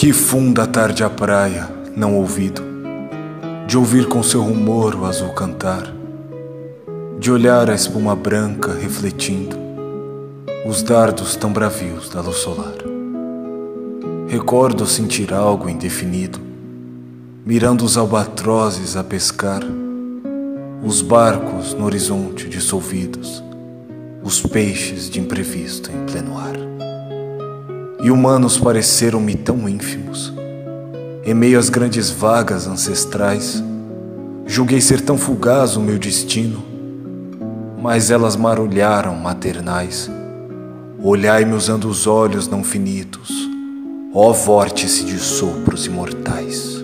Que funda a tarde a praia, não ouvido, de ouvir com seu rumor o azul cantar, de olhar a espuma branca refletindo os dardos tão bravios da luz solar. Recordo sentir algo indefinido, mirando os albatrozes a pescar, os barcos no horizonte dissolvidos, os peixes de imprevisto em pleno ar. E humanos pareceram-me tão ínfimos, em meio às grandes vagas ancestrais, julguei ser tão fugaz o meu destino, mas elas marulharam maternais. Olhai-me usando os olhos não finitos, ó vórtice de sopros imortais.